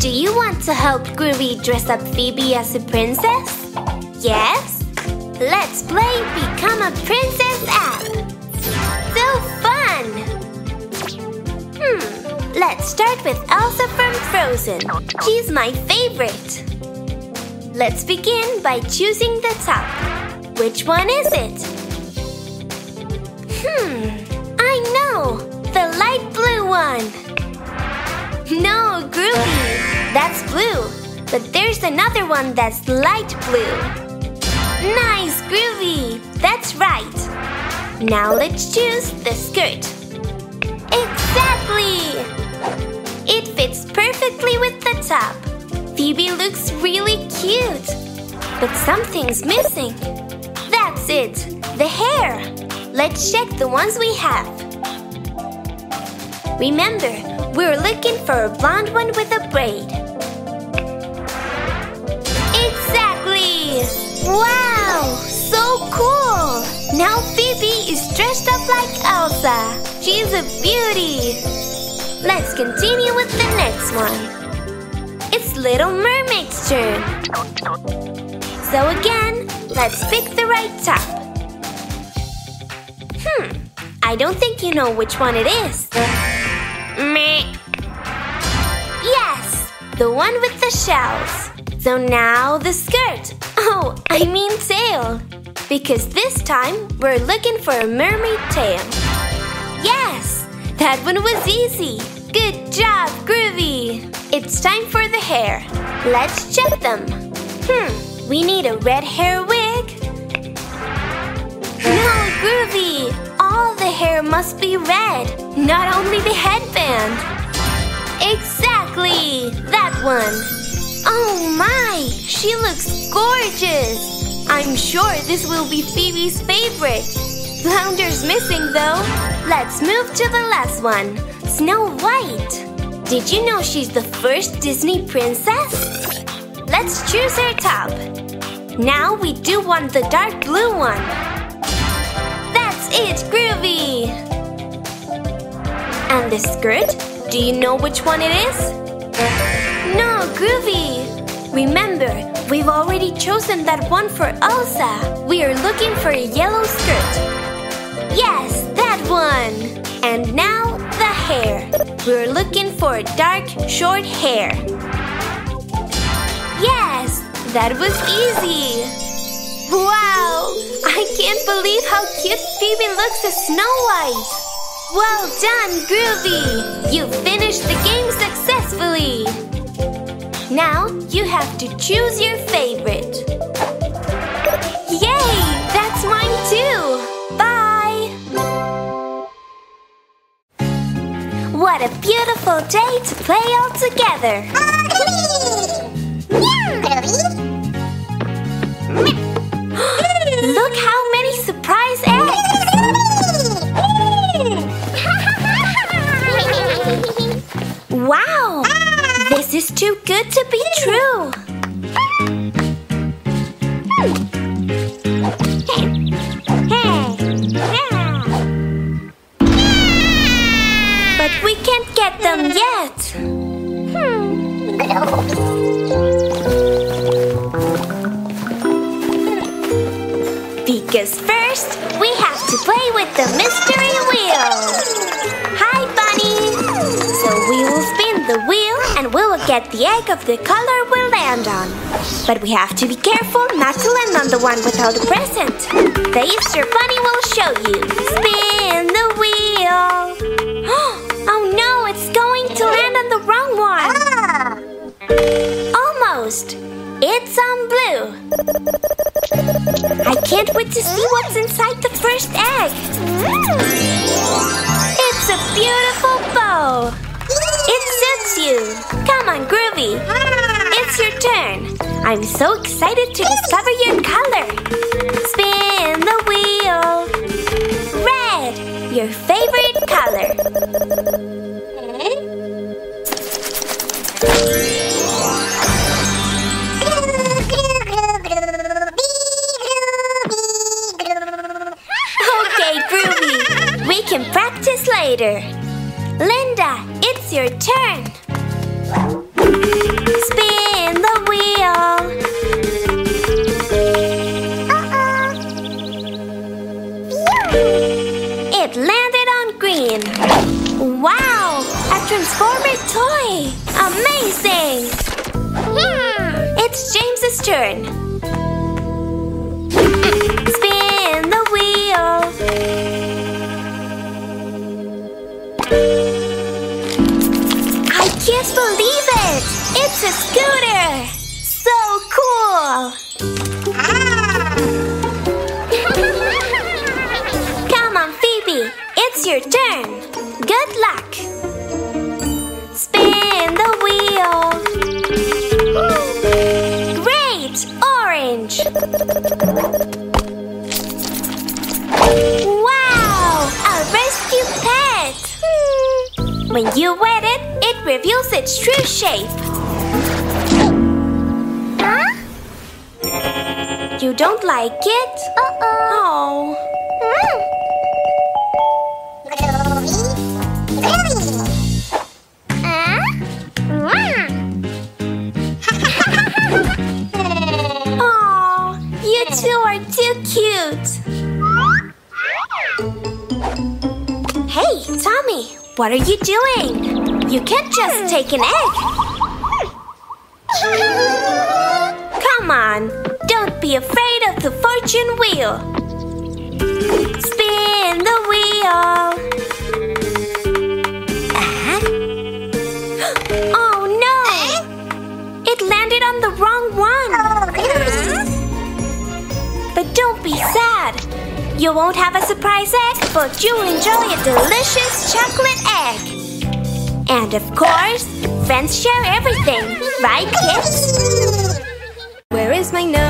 Do you want to help Groovy dress up Phoebe as a princess? Yes? Let's play Become a Princess app. So fun! Hmm, let's start with Elsa from Frozen. She's my favorite. Let's begin by choosing the top. Which one is it? Hmm, I know! The light blue one! No, Groovy! That's blue. But there's another one that's light blue. Nice, Groovy! That's right. Now let's choose the skirt. Exactly! It fits perfectly with the top. Phoebe looks really cute. But something's missing. That's it, the hair. Let's check the ones we have. Remember, we're looking for a blonde one with a braid. Exactly! Wow! So cool! Now Phoebe is dressed up like Elsa. She's a beauty. Let's continue with the next one. It's Little Mermaid's turn. So again, let's pick the right top. Hmm, I don't think you know which one it is. Meh. Yes, the one with the shells. So now the skirt. Oh, I mean tail. Because this time we're looking for a mermaid tail. Yes, that one was easy. Good job, Groovy. It's time for the hair. Let's check them. Hmm, we need a red hair wig. No, Groovy. All the hair must be red, not only the headband. Exactly, that one. Oh my, she looks gorgeous. I'm sure this will be Phoebe's favorite. Flounder's missing though. Let's move to the last one. Snow White. Did you know she's the first Disney princess? Let's choose her top. Now we do want the dark blue one. That's it, Groovy! And the skirt? Do you know which one it is? No, Groovy! Remember, we've already chosen that one for Elsa. We are looking for a yellow skirt. Yes, that one! And now the hair. We're looking for dark, short hair. Yes, that was easy. Wow! I can't believe how cute Phoebe looks as Snow White. Well done, Groovy! You finished the game successfully. Now you have to choose your favorite. Yay! That's mine too! Bye! What a beautiful day to play all together! Look wow! This is too good to be true! But we can't get them yet! Hmm. Get the egg of the color we land on. But we have to be careful not to land on the one without a present. The Easter Bunny will show you. Spin the wheel! Oh no, it's going to land on the wrong one! Almost! It's on blue! I can't wait to see what's inside the first egg! It's a beautiful bow! Suits you! Come on, Groovy! It's your turn! I'm so excited to discover your color! Spin the wheel! Red! Your favorite color! Okay, Groovy! We can practice later! Linda, it's your turn! Thank you. It's a scooter! So cool! Come on, Phoebe. It's your turn. Good luck. Spin the wheel. Great! Orange! Wow! A rescue pet! Hmm. When you wet it, it reveals its true shape. You don't like it? Uh-oh. Oh. Hmm. Oh, you two are too cute. Hey, Tommy, what are you doing? You can't just take an egg. Come on, don't be afraid of the fortune wheel. Spin the wheel. Uh-huh. Oh no! It landed on the wrong one. But don't be sad. You won't have a surprise egg, but you'll enjoy a delicious chocolate egg. And of course, friends share everything, right kids? Where is my nose?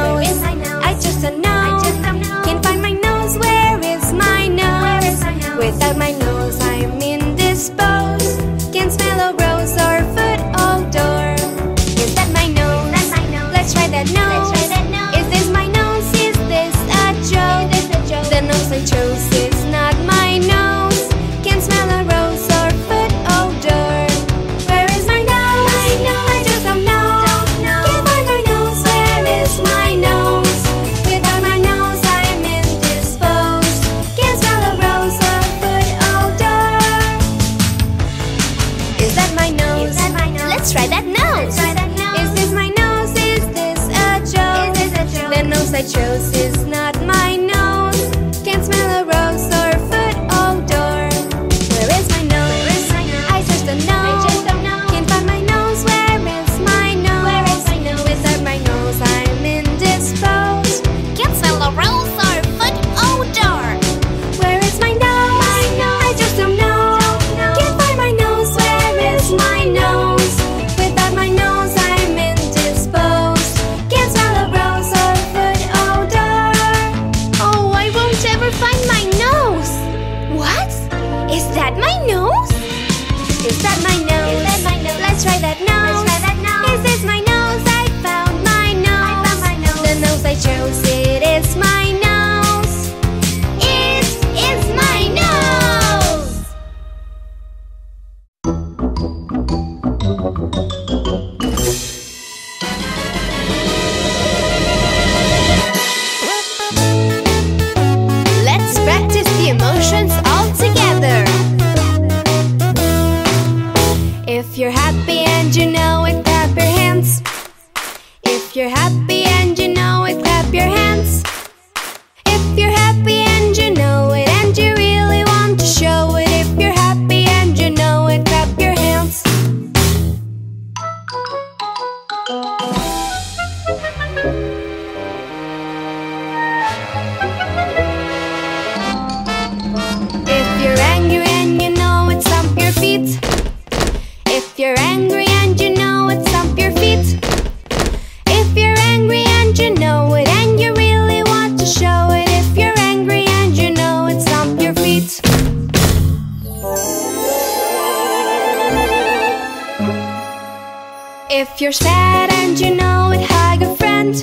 If you're sad and you know it, hug a friend.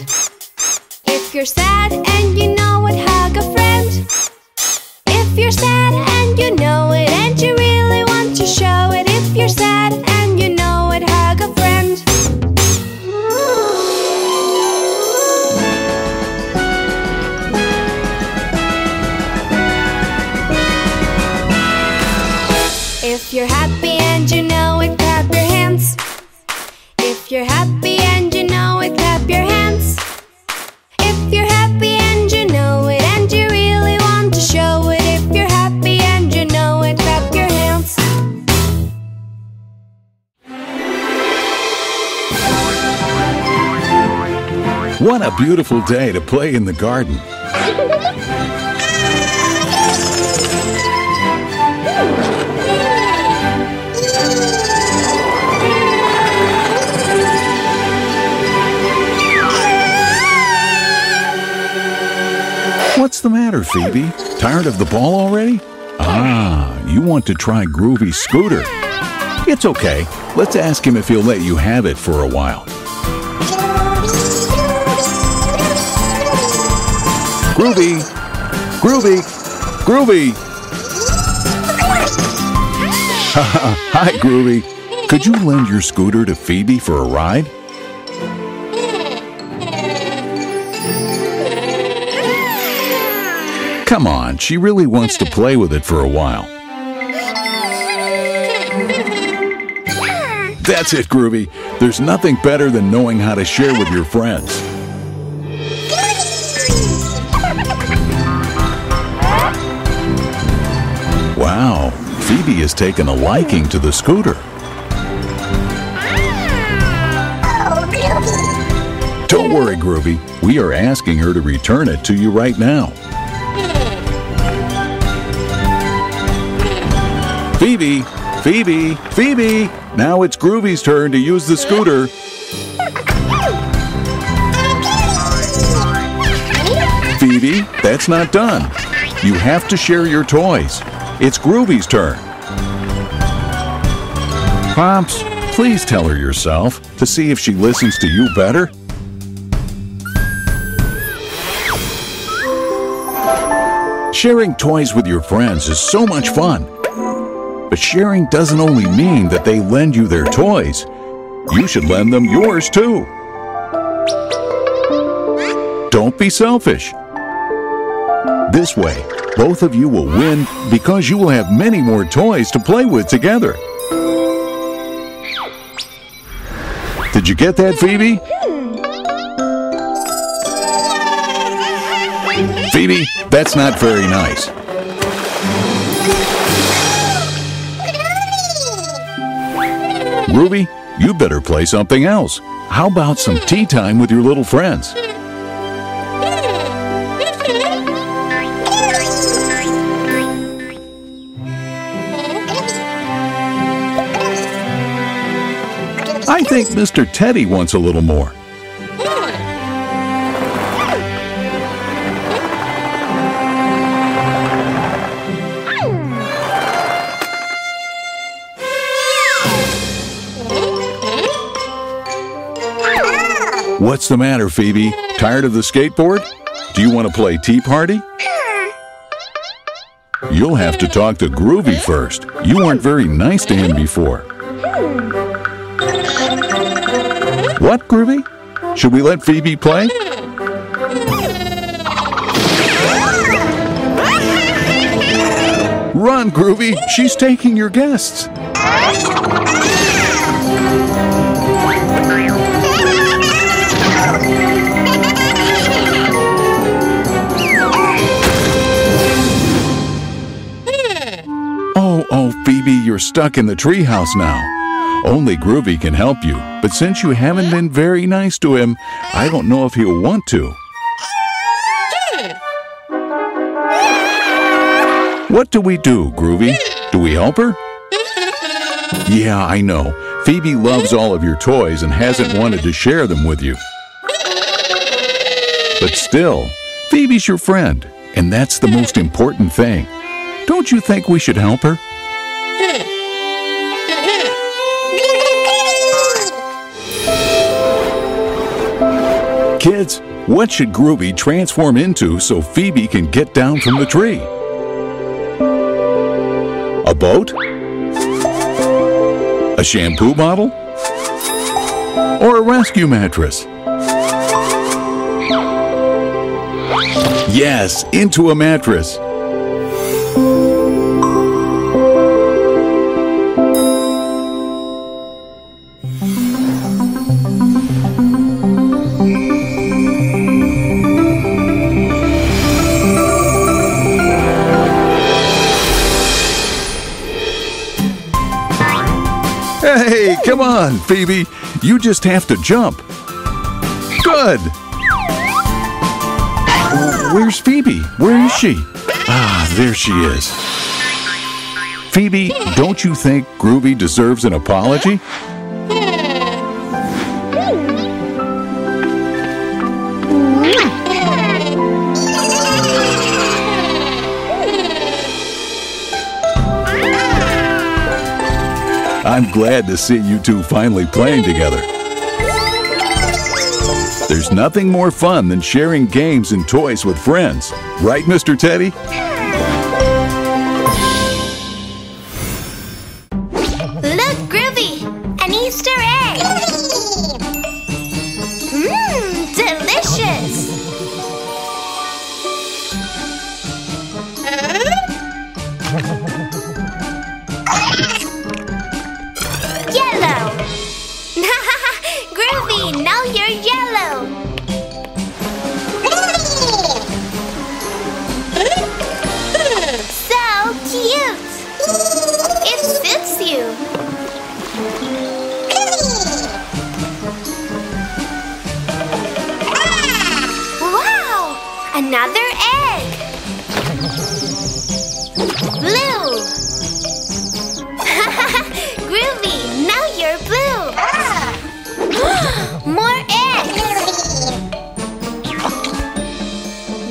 If you're sad and you know it, hug a friend. If you're sad If you're happy and you know it, clap your hands. If you're happy and you know it, and you really want to show it, if you're happy and you know it, clap your hands. What a beautiful day to play in the garden. What's the matter, Phoebe? Tired of the ball already? Ah, you want to try Groovy's scooter. It's okay. Let's ask him if he'll let you have it for a while. Groovy! Groovy! Groovy! Hi, Groovy. Could you lend your scooter to Phoebe for a ride? Come on, she really wants to play with it for a while. That's it, Groovy. There's nothing better than knowing how to share with your friends. Wow, Phoebe has taken a liking to the scooter. Don't worry, Groovy. We are asking her to return it to you right now. Phoebe! Phoebe! Phoebe! Now it's Groovy's turn to use the scooter. Phoebe, that's not done. You have to share your toys. It's Groovy's turn. Pops, please tell her yourself to see if she listens to you better. Sharing toys with your friends is so much fun. But sharing doesn't only mean that they lend you their toys. You should lend them yours too. Don't be selfish. This way, both of you will win because you will have many more toys to play with together. Did you get that, Phoebe? Phoebe, that's not very nice. Groovy, you better play something else. How about some tea time with your little friends? I think Mr. Teddy wants a little more. What's the matter, Phoebe? Tired of the skateboard? Do you want to play Tea Party? You'll have to talk to Groovy first. You weren't very nice to him before. What, Groovy? Should we let Phoebe play? Run, Groovy! She's taking your guests! You're stuck in the treehouse now. Only Groovy can help you, but since you haven't been very nice to him, I don't know if he'll want to. What do we do, Groovy? Do we help her? Yeah, I know. Phoebe loves all of your toys and hasn't wanted to share them with you. But still, Phoebe's your friend, and that's the most important thing. Don't you think we should help her? Kids, what should Groovy transform into so Phoebe can get down from the tree? A boat? A shampoo bottle? Or a rescue mattress? Yes, into a mattress. Phoebe. You just have to jump. Good. Where's Phoebe? Where is she? Ah, there she is. Phoebe, don't you think Groovy deserves an apology? I'm glad to see you two finally playing together. There's nothing more fun than sharing games and toys with friends. Right, Mr. Teddy? Look, Groovy! An Easter egg! Another egg! Blue! Groovy, now you're blue! More eggs!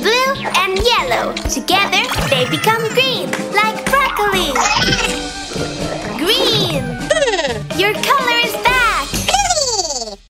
Blue and yellow. Together, they become green.